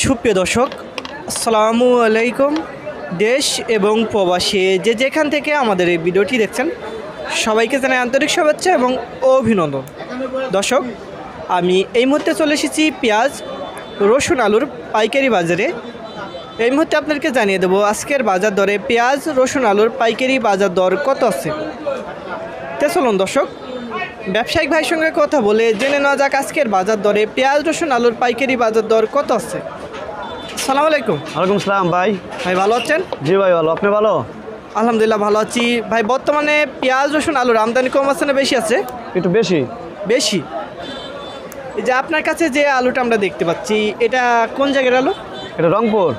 সুপ্রিয় দর্শক, আসসালামু আলাইকুম, দেশ এবং প্রবাসী যে যেখান থেকে আমাদের এই ভিডিওটি দেখছেন, সবাইকে জানাই আন্তরিক শুভেচ্ছা এবং অভিনন্দন। দর্শক, আমি এই মুহূর্তে চলে এসেছি পেঁয়াজ, রসুন আলুর পাইকারি বাজারে। এই মুহূর্তে আপনাদেরকে জানিয়ে দেবো, আজকের বাজার দরে পেঁয়াজ, রসুন আলুর পাইকারি বাজার দর কত আছে? তে চলুন দর্শক, ব্যবসায়িক ভাইয়ের সঙ্গে কথা বলে জেনে নেওয়া যাক আজকের বাজার দরে পেঁয়াজ, রসুন আলুর পাইকারি বাজার দর কত আছে। সালাম আলাইকুম। ওয়ালাইকুম সালাম ভাই। ভাই ভালো আছেন? জি ভাই ভালো। আপনি ভালো? আলহামদুলিল্লাহ ভালো আছি। ভাই বর্তমানে পেঁয়াজ রসুন আলুর আমদানি কম আছে না বেশি আছে? একটু বেশি। বেশি? এই যে আপনার কাছে যে আলুটা আমরা দেখতে পাচ্ছি এটা কোন জায়গার আলু? এটা রংপুর।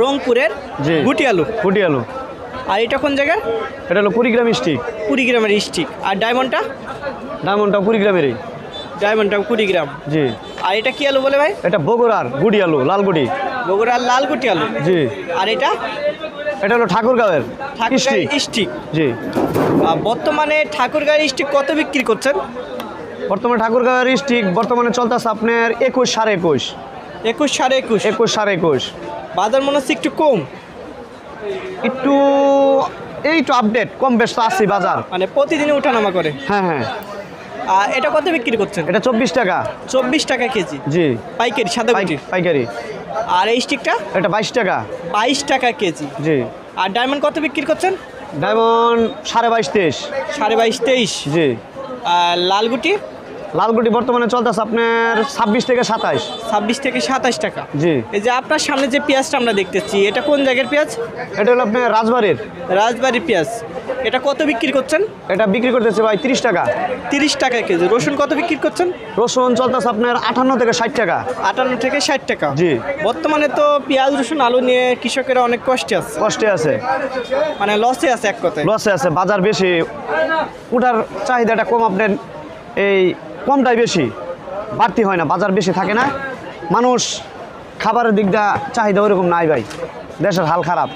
রংপুরের জি। গুটি আলু। গুটি আলু। আর এটা কোন জায়গার? এটা হলো কুড়িগ্রাম স্টিক। কুড়িগ্রামের স্টিক। আর ডায়মন্ডটা? ডায়মন্ডটা কুড়িগ্রামেরই। ডায়মন্ডটা কুড়িগ্রাম। জি। আর এটা কি আলু বলে ভাই? এটা বগুড়ার গুড়ি আলু লালগুড়ি বগুড়ার লাল গুটি আলু জি। আর এটা? এটা হলো ঠাকুরগাঁওয়ের ঠাকুরগাঁও স্টিক জি। বর্তমানে ঠাকুরগাঁও স্টিক কত বিক্রি করছেন? বর্তমানে ঠাকুরগাঁওয়ের স্টিক বর্তমানে চলতেছে আপনার একুশ সাড়ে একুশ। একুশ সাড়ে একুশ। একুশ সাড়ে একুশ। বাজার মনে হচ্ছে একটু কম। একটু এই তো আপডেট কম বেশ তো আসছি বাজার। মানে প্রতিদিনই ওঠানামা করে। হ্যাঁ হ্যাঁ। এটা কত বিক্রি করছেন? এটা চব্বিশ টাকা। চব্বিশ টাকা কেজি। জি। পাইকারি সাদা পাই- পাইকারি। আর এই স্টিকটা এটা বাইশ টাকা। বাইশ টাকা কেজি। জি। আর ডায়মন্ড কত বিক্রি করছেন? ডায়মন্ড সাড়ে বাইশ তেইশ। সাড়ে বাইশ তেইশ। জি। আর লালগুটি লালগুটি বর্তমানে চলতেছে আপনার ছাব্বিশ থেকে সাতাইশ। ছাব্বিশ থেকে সাতাশ টাকা। জি। এই যে আপনার সামনে যে পেঁয়াজটা আমরা দেখতেছি এটা কোন জায়গার পেঁয়াজ? এটা হলো আপনার রাজবাড়ির। রাজবাড়ির পেঁয়াজ। এটা কত বিক্রি করছেন? এটা বিক্রি করতেছে ভাই তিরিশ টাকা। তিরিশ টাকা কেজি। রসুন কত বিক্রি করছেন? রসুন চলতেছে আপনার আটান্ন থেকে ষাট টাকা। আটান্ন থেকে ষাট টাকা। জি। বর্তমানে তো পেঁয়াজ রসুন আলু নিয়ে কৃষকেরা অনেক কষ্টে আছে। কষ্টে আছে। মানে লসে আছে এক কথায়। লসে আছে বাজার বেশি। ওটার চাহিদাটা কম আপনার এই কমটাই বেশি বাড়তি হয় না বাজার বেশি থাকে না। মানুষ খাবারের দিকটা চাহিদা ওরকম নাই ভাই দেশের হাল খারাপ।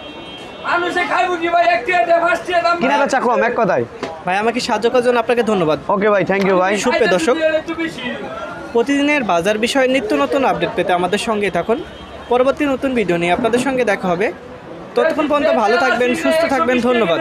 কিনা বেচা কম এক কথায়। ভাই আমাকে সাহায্য করার জন্য আপনাকে ধন্যবাদ। ওকে ভাই থ্যাংক ইউ ভাই। সুপ্রিয় দর্শক প্রতিদিনের বাজার বিষয়ে নিত্য নতুন আপডেট পেতে আমাদের সঙ্গে থাকুন। পরবর্তী নতুন ভিডিও নিয়ে আপনাদের সঙ্গে দেখা হবে। ততক্ষণ পর্যন্ত ভালো থাকবেন সুস্থ থাকবেন ধন্যবাদ।